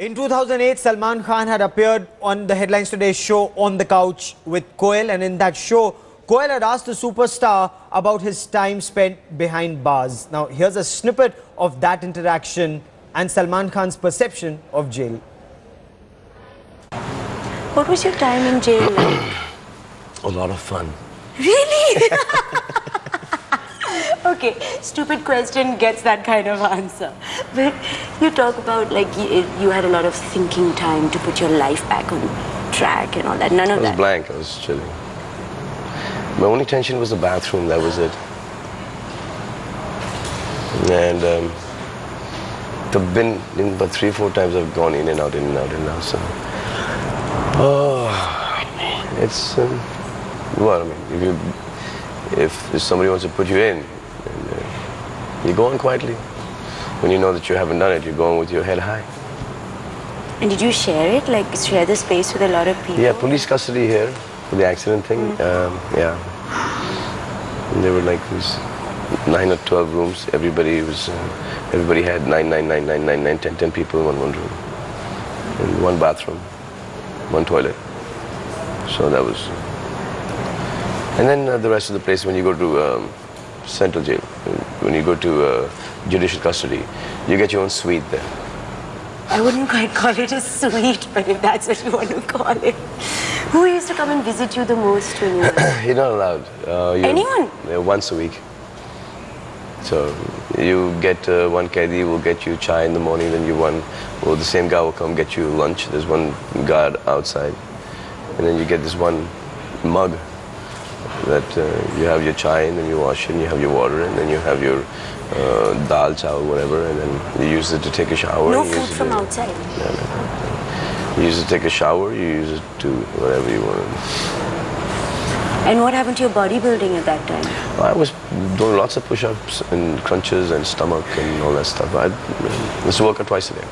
In 2008, Salman Khan had appeared on the Headlines Today show On the Couch with Koel and in that show, Koel had asked the superstar about his time spent behind bars. Now, here's a snippet of that interaction and Salman Khan's perception of jail. What was your time in jail like? A lot of fun. really? okay, stupid question gets that kind of answer. But you talk about like you, you had a lot of thinking time to put your life back on track and all that. None of that. I was that. blank. I was chilling. My only tension was the bathroom. That was it. And um, I've been in about three, four times. I've gone in and out, in and out, in and out. So, oh, it's um, well. I mean, if you if, if somebody wants to put you in, uh, you go on quietly. When you know that you haven't done it, you're going with your head high. And did you share it? Like share the space with a lot of people? Yeah, police custody here for the accident thing. Um, yeah. And there were like these nine or twelve rooms. Everybody was, uh, everybody had nine, nine, nine, nine, nine, nine, ten, ten people in one room, and one bathroom, one toilet. So that was. And then uh, the rest of the place, when you go to um, central jail, when you go to uh, judicial custody, you get your own suite there. I wouldn't quite call it a suite, but if that's what you want to call it. Who used to come and visit you the most when you were You're not allowed. Uh, you- Anyone? Once a week. So you get uh, one caddy will get you chai in the morning, then you one, well the same guy will come get you lunch. There's one guard outside, and then you get this one mug that uh, you have your chai and you wash it, and you have your water, and then you have your uh, dal chawal, whatever, and then you use it to take a shower. No food from to- outside. No, no. You use it to take a shower. You use it to whatever you want. And what happened to your bodybuilding at that time? I was doing lots of push-ups and crunches and stomach and all that stuff. I used to work out twice a day.